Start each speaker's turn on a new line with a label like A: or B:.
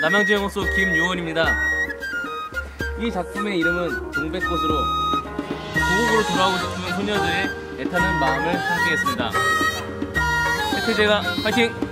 A: 남양주 영업소 김요원입니다 이 작품의 이름은 동백꽃으로 고국으로 돌아오고 싶은 소녀들의 애타는 마음을 함께했습니다. 해태제가 화이팅!